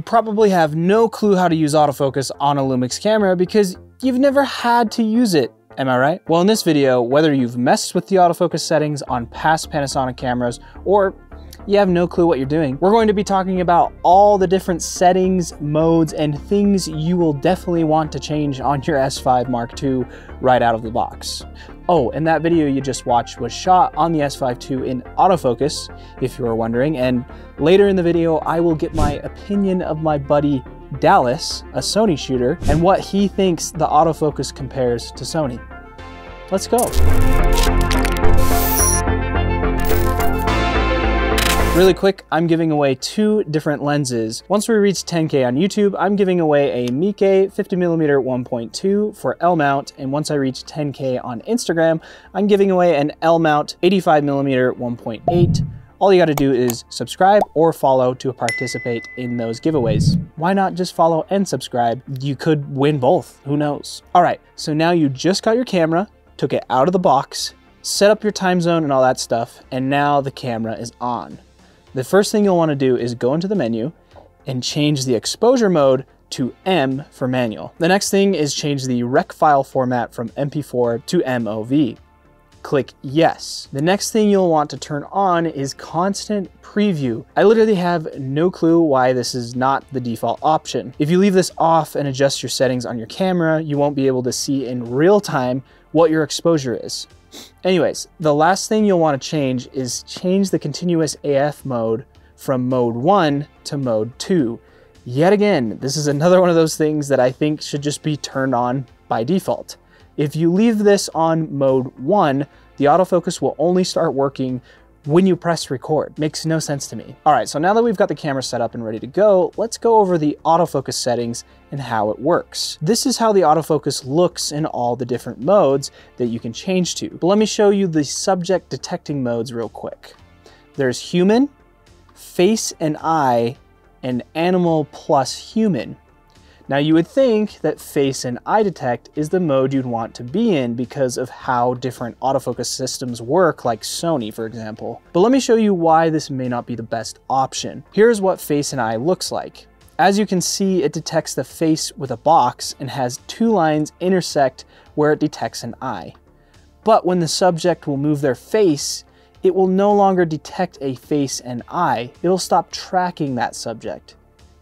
You probably have no clue how to use autofocus on a Lumix camera because you've never had to use it Am I right? Well, in this video, whether you've messed with the autofocus settings on past Panasonic cameras or you have no clue what you're doing. We're going to be talking about all the different settings, modes, and things you will definitely want to change on your S5 Mark II right out of the box. Oh, and that video you just watched was shot on the S5 II in autofocus, if you were wondering, and later in the video I will get my opinion of my buddy Dallas, a Sony shooter, and what he thinks the autofocus compares to Sony. Let's go. Really quick, I'm giving away two different lenses. Once we reach 10K on YouTube, I'm giving away a Meike 50mm 1.2 for L mount, and once I reach 10K on Instagram, I'm giving away an L mount 85mm 1.8 all you gotta do is subscribe or follow to participate in those giveaways. Why not just follow and subscribe? You could win both, who knows? All right, so now you just got your camera, took it out of the box, set up your time zone and all that stuff, and now the camera is on. The first thing you'll wanna do is go into the menu and change the exposure mode to M for manual. The next thing is change the rec file format from MP4 to MOV. Click yes. The next thing you'll want to turn on is constant preview. I literally have no clue why this is not the default option. If you leave this off and adjust your settings on your camera, you won't be able to see in real time what your exposure is. Anyways, the last thing you'll want to change is change the continuous AF mode from mode 1 to mode 2. Yet again, this is another one of those things that I think should just be turned on by default. If you leave this on mode 1, the autofocus will only start working when you press record. Makes no sense to me. All right, so now that we've got the camera set up and ready to go, let's go over the autofocus settings and how it works. This is how the autofocus looks in all the different modes that you can change to. But let me show you the subject detecting modes real quick. There's human, face and eye, and animal plus human. Now you would think that face and eye detect is the mode you'd want to be in because of how different autofocus systems work like Sony for example. But let me show you why this may not be the best option. Here's what face and eye looks like. As you can see, it detects the face with a box and has two lines intersect where it detects an eye. But when the subject will move their face, it will no longer detect a face and eye. It'll stop tracking that subject.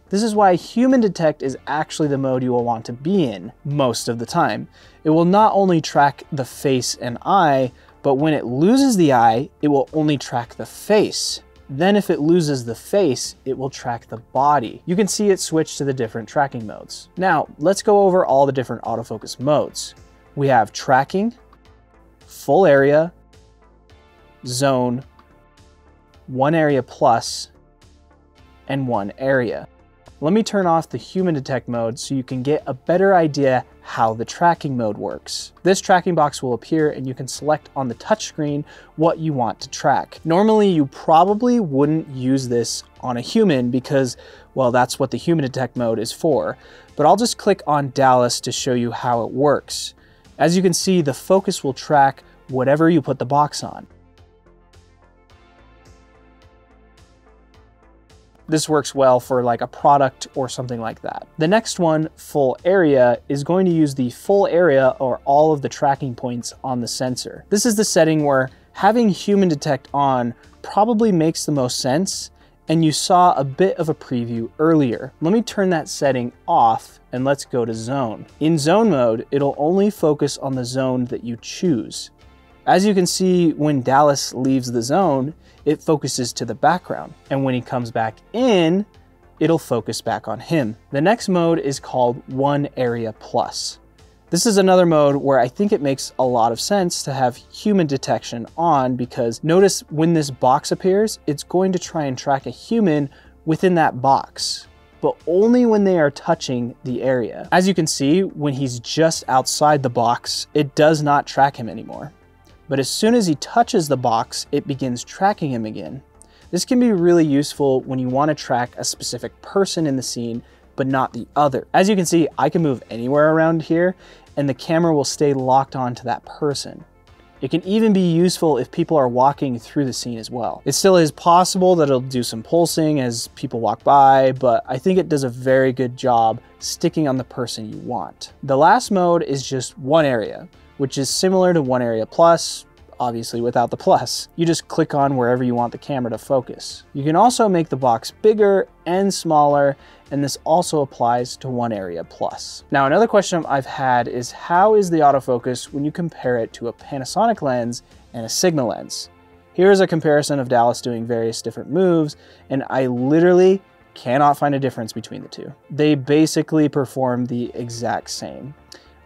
This is why Human Detect is actually the mode you will want to be in most of the time. It will not only track the face and eye, but when it loses the eye, it will only track the face. Then if it loses the face, it will track the body. You can see it switch to the different tracking modes. Now, let's go over all the different autofocus modes. We have tracking, full area, zone, one area plus, and one area. Let me turn off the human detect mode so you can get a better idea how the tracking mode works. This tracking box will appear and you can select on the touchscreen what you want to track. Normally you probably wouldn't use this on a human because, well, that's what the human detect mode is for. But I'll just click on Dallas to show you how it works. As you can see, the focus will track whatever you put the box on. This works well for like a product or something like that. The next one, full area, is going to use the full area or all of the tracking points on the sensor. This is the setting where having human detect on probably makes the most sense and you saw a bit of a preview earlier. Let me turn that setting off and let's go to zone. In zone mode, it'll only focus on the zone that you choose. As you can see, when Dallas leaves the zone, it focuses to the background. And when he comes back in, it'll focus back on him. The next mode is called One Area Plus. This is another mode where I think it makes a lot of sense to have human detection on because notice when this box appears, it's going to try and track a human within that box but only when they are touching the area. As you can see, when he's just outside the box, it does not track him anymore but as soon as he touches the box, it begins tracking him again. This can be really useful when you want to track a specific person in the scene, but not the other. As you can see, I can move anywhere around here and the camera will stay locked onto that person. It can even be useful if people are walking through the scene as well. It still is possible that it'll do some pulsing as people walk by, but I think it does a very good job sticking on the person you want. The last mode is just one area, which is similar to one area plus, obviously without the plus. You just click on wherever you want the camera to focus. You can also make the box bigger and smaller, and this also applies to one area plus. Now, another question I've had is how is the autofocus when you compare it to a Panasonic lens and a Sigma lens? Here's a comparison of Dallas doing various different moves, and I literally cannot find a difference between the two. They basically perform the exact same.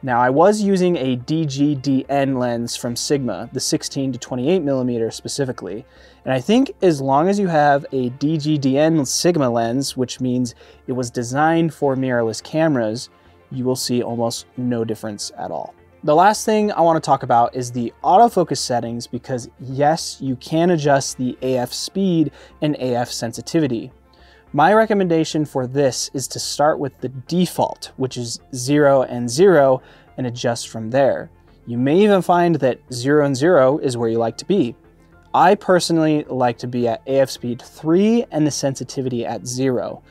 Now I was using a DGDN lens from Sigma, the 16 to 28 millimeter specifically. And I think as long as you have a DGDN Sigma lens, which means it was designed for mirrorless cameras, you will see almost no difference at all. The last thing I want to talk about is the autofocus settings because yes, you can adjust the AF speed and AF sensitivity. My recommendation for this is to start with the default, which is zero and zero, and adjust from there. You may even find that zero and zero is where you like to be. I personally like to be at AF speed three and the sensitivity at zero.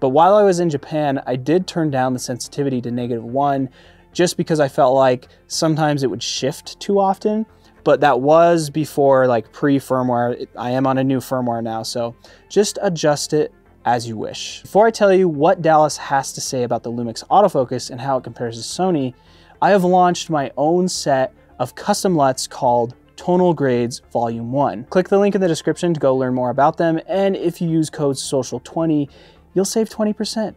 But while I was in Japan, I did turn down the sensitivity to negative one just because I felt like sometimes it would shift too often but that was before like pre-firmware. I am on a new firmware now, so just adjust it as you wish. Before I tell you what Dallas has to say about the Lumix autofocus and how it compares to Sony, I have launched my own set of custom LUTs called Tonal Grades Volume 1. Click the link in the description to go learn more about them, and if you use code SOCIAL20, you'll save 20%.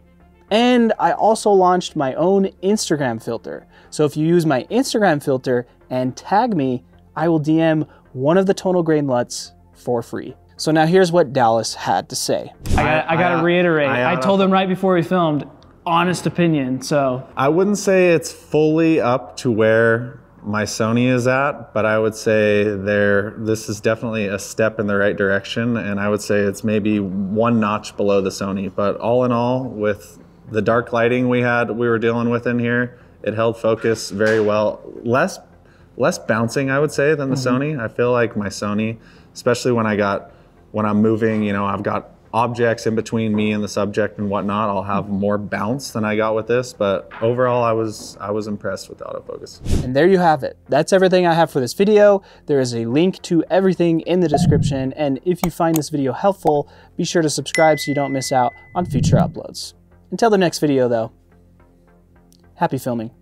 And I also launched my own Instagram filter. So if you use my Instagram filter and tag me, I will DM one of the tonal grade LUTs for free. So now here's what Dallas had to say. I, got, I, I gotta reiterate. I, I told him right before we filmed, honest opinion. So I wouldn't say it's fully up to where my Sony is at, but I would say there this is definitely a step in the right direction, and I would say it's maybe one notch below the Sony. But all in all, with the dark lighting we had, we were dealing with in here, it held focus very well. Less less bouncing, I would say, than the mm-hmm. Sony. I feel like my Sony, especially when I got when I'm moving, you know, I've got objects in between me and the subject and whatnot. I'll have mm-hmm. more bounce than I got with this, but overall I was I was impressed with the autofocus. And there you have it. That's everything I have for this video. There is a link to everything in the description, and if you find this video helpful, be sure to subscribe so you don't miss out on future uploads. Until the next video though, happy filming.